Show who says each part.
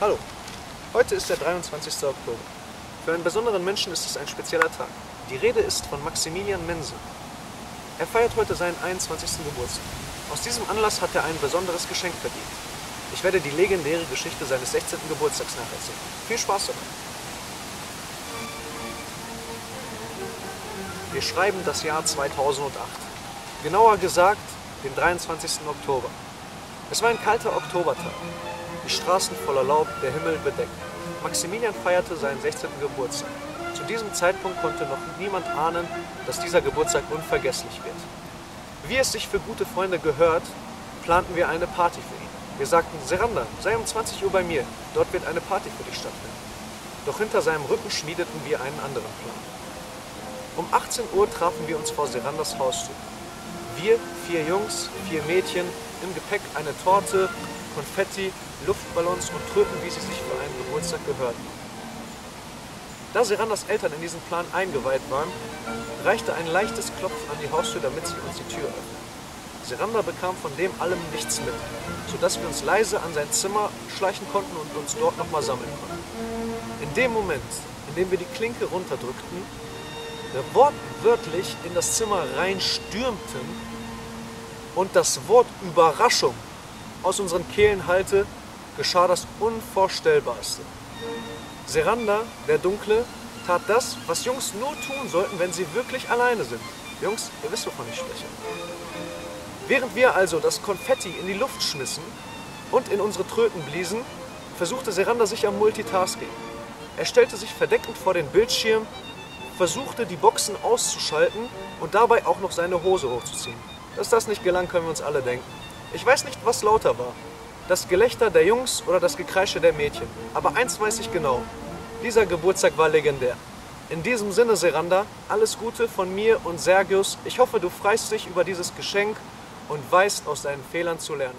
Speaker 1: Hallo, heute ist der 23. Oktober. Für einen besonderen Menschen ist es ein spezieller Tag. Die Rede ist von Maximilian Mense. Er feiert heute seinen 21. Geburtstag. Aus diesem Anlass hat er ein besonderes Geschenk verdient. Ich werde die legendäre Geschichte seines 16. Geburtstags nacherzählen. Viel Spaß dabei. Wir schreiben das Jahr 2008. Genauer gesagt, den 23. Oktober. Es war ein kalter Oktobertag. Die Straßen voller Laub, der Himmel bedeckt. Maximilian feierte seinen 16. Geburtstag. Zu diesem Zeitpunkt konnte noch niemand ahnen, dass dieser Geburtstag unvergesslich wird. Wie es sich für gute Freunde gehört, planten wir eine Party für ihn. Wir sagten, Seranda, sei um 20 Uhr bei mir, dort wird eine Party für dich stattfinden. Doch hinter seinem Rücken schmiedeten wir einen anderen Plan. Um 18 Uhr trafen wir uns vor Serandas Haustür. Wir, vier Jungs, vier Mädchen, im Gepäck eine Torte, Konfetti, Luftballons und Tröten, wie sie sich für einen Geburtstag gehörten. Da Serandas Eltern in diesen Plan eingeweiht waren, reichte ein leichtes Klopfen an die Haustür, damit sie uns die Tür öffneten. Seranda bekam von dem allem nichts mit, sodass wir uns leise an sein Zimmer schleichen konnten und uns dort nochmal sammeln konnten. In dem Moment, in dem wir die Klinke runterdrückten, wortwörtlich in das Zimmer reinstürmten und das Wort Überraschung aus unseren Kehlen hallte, geschah das Unvorstellbarste. Seranda, der Dunkle, tat das, was Jungs nur tun sollten, wenn sie wirklich alleine sind. Jungs, ihr wisst, wovon ich spreche. Während wir also das Konfetti in die Luft schmissen und in unsere Tröten bliesen, versuchte Seranda sich am Multitasking. Er stellte sich verdeckend vor den Bildschirm, versuchte die Boxen auszuschalten und dabei auch noch seine Hose hochzuziehen. Dass das nicht gelang, können wir uns alle denken. Ich weiß nicht, was lauter war. Das Gelächter der Jungs oder das Gekreische der Mädchen. Aber eins weiß ich genau. Dieser Geburtstag war legendär. In diesem Sinne, Seranda, alles Gute von mir und Sergius. Ich hoffe, du freust dich über dieses Geschenk und weißt aus deinen Fehlern zu lernen.